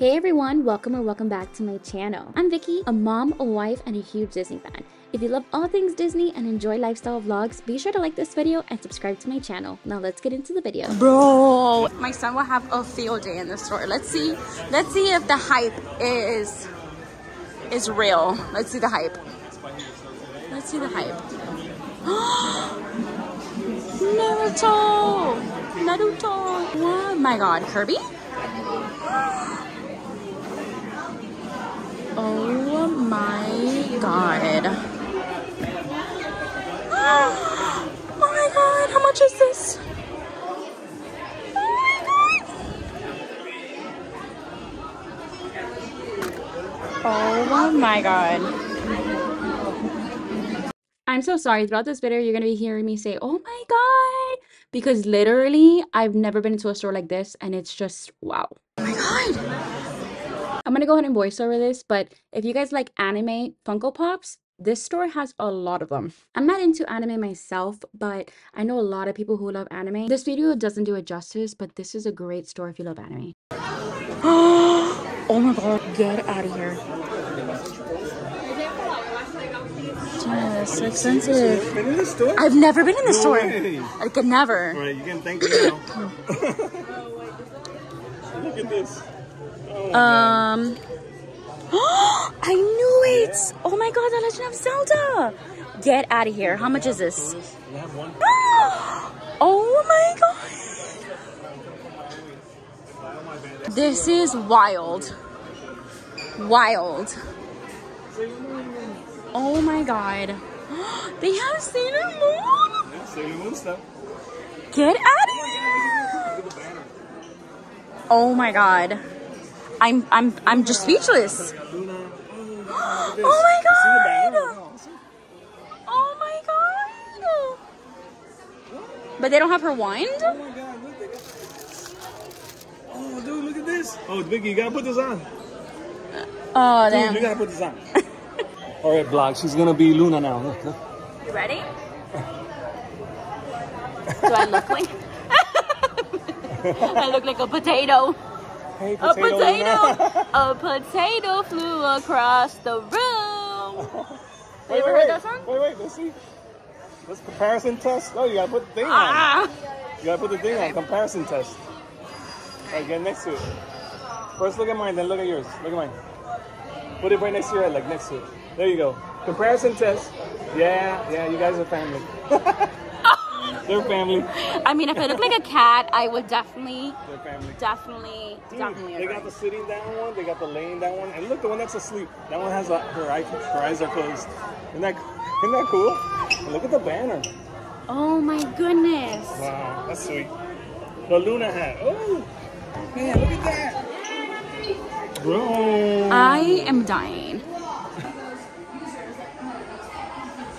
Hey everyone, welcome or welcome back to my channel. I'm Vicky, a mom, a wife, and a huge Disney fan. If you love all things Disney and enjoy lifestyle vlogs, be sure to like this video and subscribe to my channel. Now let's get into the video. Bro, my son will have a field day in the store. Let's see, let's see if the hype is is real. Let's see the hype. Let's see the hype. Naruto! Naruto! Oh my god, Kirby? Oh my god. Oh my god, how much is this? Oh my god. I'm so sorry. Throughout this video, you're going to be hearing me say, oh my god. Because literally, I've never been into a store like this. And it's just, wow. Oh my god. I'm going to go ahead and voice over this. But if you guys like anime Funko Pops, this store has a lot of them. I'm not into anime myself, but I know a lot of people who love anime. This video doesn't do it justice, but this is a great store if you love anime. oh my god, get out of here. Yeah, so expensive. Been in the store? I've never been in the No store. way. Like, never. All right, you can thank me now. Look at this. Oh, Um. I knew it! Oh my god, The Legend of Zelda! Get out of here. How much is this? you have one? Oh my god! This is wild. Wild. Oh my god. They have Sailor Moon! Sailor Moon stuff. Get out of here! Oh my god. I'm I'm I'm just speechless. Oh, Oh my god! Oh. My god! But they don't have her wind? Oh my god, look, they got Oh, dude, look at this. Oh, Vicky, you gotta put this on. Oh Dude, you gotta put this on. All right, Block, she's gonna be Luna now. Look, look. You ready? Do I look like I look like a potato. Hey, A potato. A potato flew across the room. wait, ever wait, heard that song? Wait, wait, let's see. Let's comparison test. Oh, you gotta put the thing on. Ah! You gotta put the thing on. Comparison test. All right, get next to it. First, look at mine, then look at yours. Look at mine. Put it right next to your head, like next to it. There you go. Comparison test. Yeah, yeah, you guys are family. They're family. I mean, if I look like a cat, I would definitely, family. definitely, Dude, definitely they agree. got the sitting down one, they got the laying down one, and look, the one that's asleep. That one has a, her, eyes, her eyes are closed. Isn't that, isn't that cool? And look at the banner. Oh my goodness. Wow, that's sweet. The Luna hat. Oh, man, look at that. Bro. I am dying.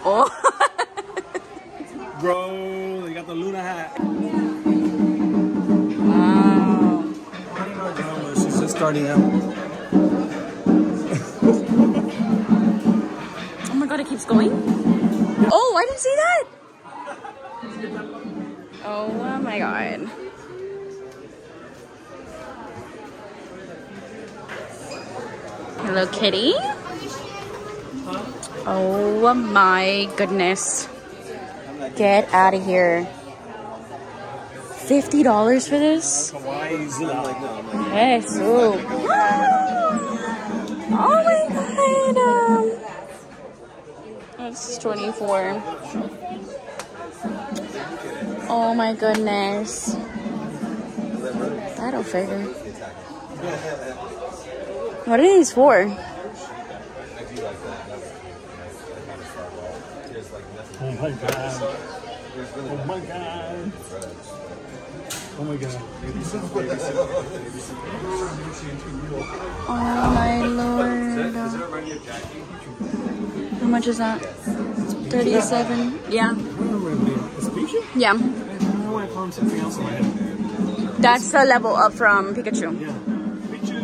Oh. Bro, got the Luna hat. wow. She's just starting out. Oh my god, it keeps going? Oh, I didn't see that! Oh my god. Hello, kitty. Oh my goodness. Get out of here. $50 for this? Yes. Ooh. Oh my god. Um, that's 24. Oh my goodness. That'll figure. What are these for? Oh my god. Oh my god. Oh my god. Oh my lord. How much is that? 37. Yeah. Yeah. I don't know why I call him something else in my head. That's the level up from Pikachu. Yeah. Pikachu.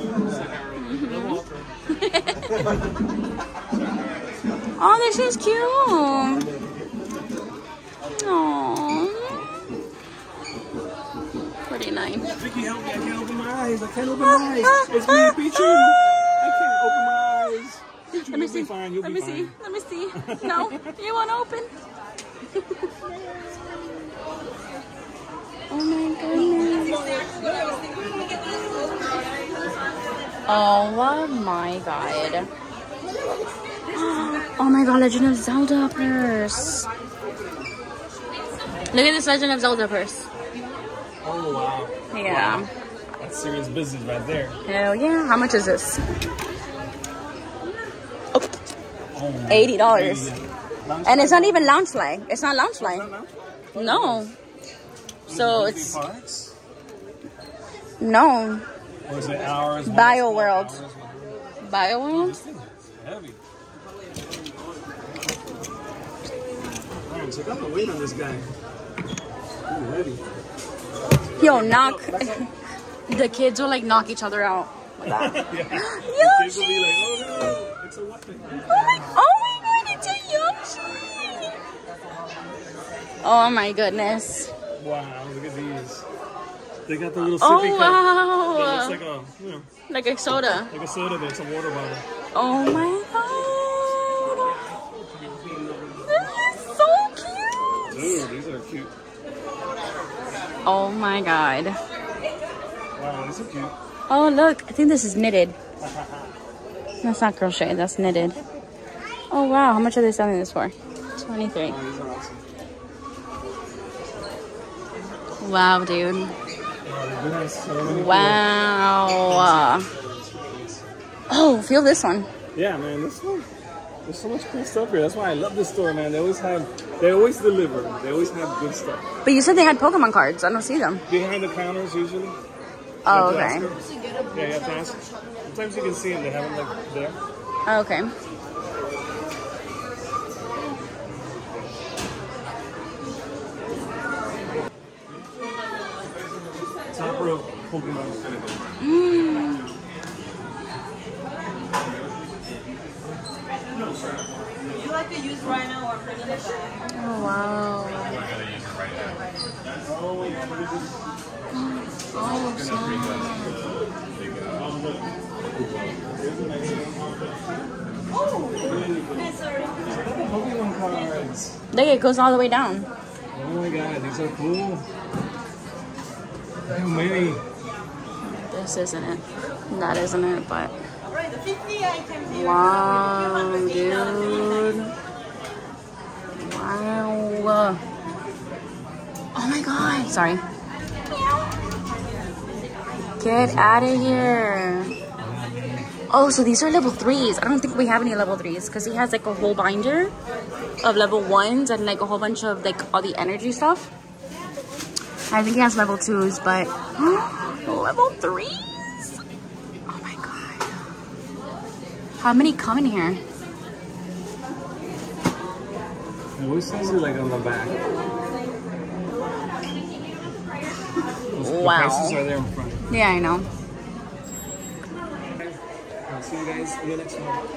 Level up. Oh, this is cute. Aww. Pretty $1.99. Vicky, help me. I can't open my eyes. I can't open my eyes. It's me, ah, ah, Pichu. I can't open my eyes. Pichu, Let me see. fine. You'll Let be me see. Let me see. No, you want to open? oh my goodness. Oh my god. Oh my god, Legend of Zelda purse. Look at this Legend of Zelda purse. Oh, wow. Yeah. That's serious business right there. Hell yeah. How much is this? Oh, $80. Lounge And it's not even Loungefly. It's not. Lounge No. So it's parks? no Or is it hours? Bio World. BioWorld. This heavy. Check out the weight on this guy. Ooh, heavy. Yo, knock. the kids will like knock each other out. Like that. yeah. Yoshi! kids will be like, oh no, it's a weapon. Oh my god, it's a Yoshi! Oh my goodness. Wow, look at these. They got the little Oh sippy cup. That wow. looks like a, you know, Like a soda. like a soda, but it's a water bottle. Oh my god. This is so cute. Dude, these are cute. Oh my god. Wow, these are cute. Oh look, I think this is knitted. That's not crochet, that's knitted. Oh wow, how much are they selling this for? 23. Oh, these are awesome. Wow, dude. Wow, they do have so Wow. Oh, feel this one. Yeah, man, this one. There's so much cool stuff here. That's why I love this store, man. They always have, they always deliver. They always have good stuff. But you said they had Pokemon cards. I don't see them. Behind the counters, usually. Oh, You okay. ask. Yeah, you have to ask. Sometimes you can see them. They have them like there. Oh, okay. Top row Pokemon. you like to use Rhino or Privilege? Oh, wow. Oh, yeah, look at this. Oh, snap. Here's a nice one. sorry. Look at the Pokemon cards. Look, it goes all the way down. Oh my god, these are cool. How many? This isn't it. That isn't it, but Alright, the 50 items here. wow, dude. Wow. Oh my god. Sorry. Get out of here. Oh, so these are level threes. I don't think we have any level threes because he has like a whole binder of level ones and like a whole bunch of like all the energy stuff. I think he has level twos, but level threes? Oh my god. How many come in here? Always says it like on the back. Those- The Wow. prices are there in front. Yeah, I know. I'll see you guys in the next one.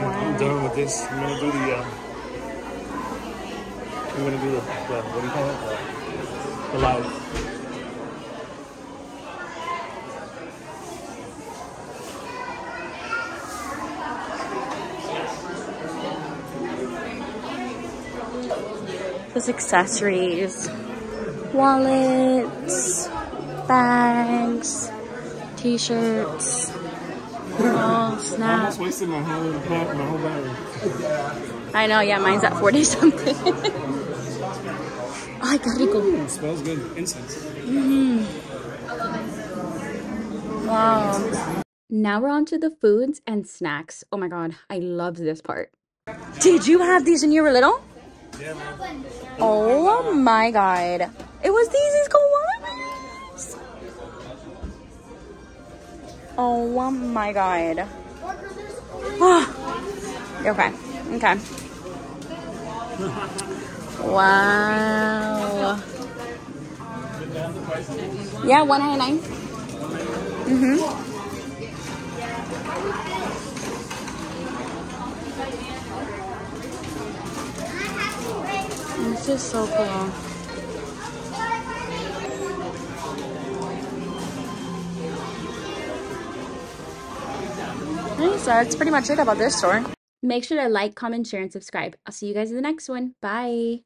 I'm done with this. I'm gonna do the. Uh, I'm gonna do the, the what do you call it? The, the loud. Accessories, wallets, bags, t-shirts. Oh I almost wasted my whole my whole battery. I know. Yeah, mine's at forty something. oh, I gotta go. It smells good. Incense. Mm-hmm. Wow. Now we're on to the foods and snacks. Oh my god, I love this part. Did you have these when you were little? Oh my god! It was these. These koalas. Oh my god. okay. Okay. Wow. Yeah, one ninety mm-hmm. This is so cool. Okay, so that's pretty much it about this store. Make sure to like, comment, share, and subscribe. I'll see you guys in the next one. Bye.